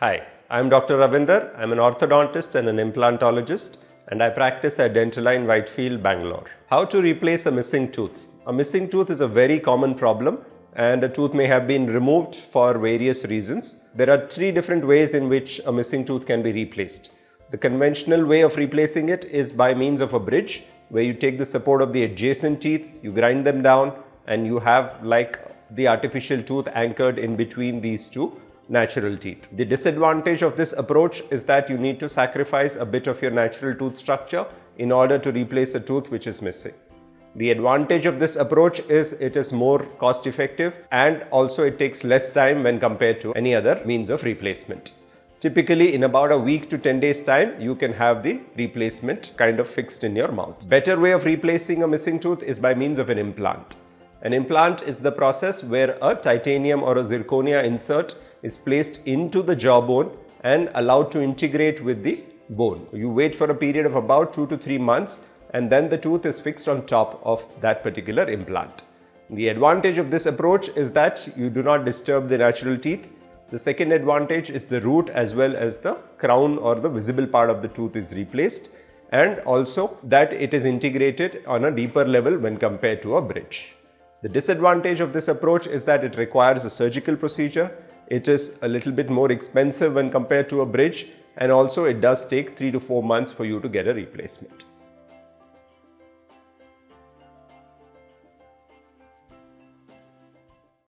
Hi, I'm Dr. Ravinder. I'm an orthodontist and an implantologist and I practice at Dentalign Whitefield, Bangalore. How to replace a missing tooth? A missing tooth is a very common problem and a tooth may have been removed for various reasons. There are three different ways in which a missing tooth can be replaced. The conventional way of replacing it is by means of a bridge where you take the support of the adjacent teeth, you grind them down and you have like the artificial tooth anchored in between these two natural teeth. The disadvantage of this approach is that you need to sacrifice a bit of your natural tooth structure in order to replace a tooth which is missing. The advantage of this approach is it is more cost effective and also it takes less time when compared to any other means of replacement. Typically in about a week to 10 days time, you can have the replacement kind of fixed in your mouth. Better way of replacing a missing tooth is by means of an implant. An implant is the process where a titanium or a zirconia insert is placed into the jawbone and allowed to integrate with the bone. You wait for a period of about 2 to 3 months and then the tooth is fixed on top of that particular implant. The advantage of this approach is that you do not disturb the natural teeth. The second advantage is the root as well as the crown or the visible part of the tooth is replaced and also that it is integrated on a deeper level when compared to a bridge. The disadvantage of this approach is that it requires a surgical procedure it is a little bit more expensive when compared to a bridge and also it does take 3 to 4 months for you to get a replacement.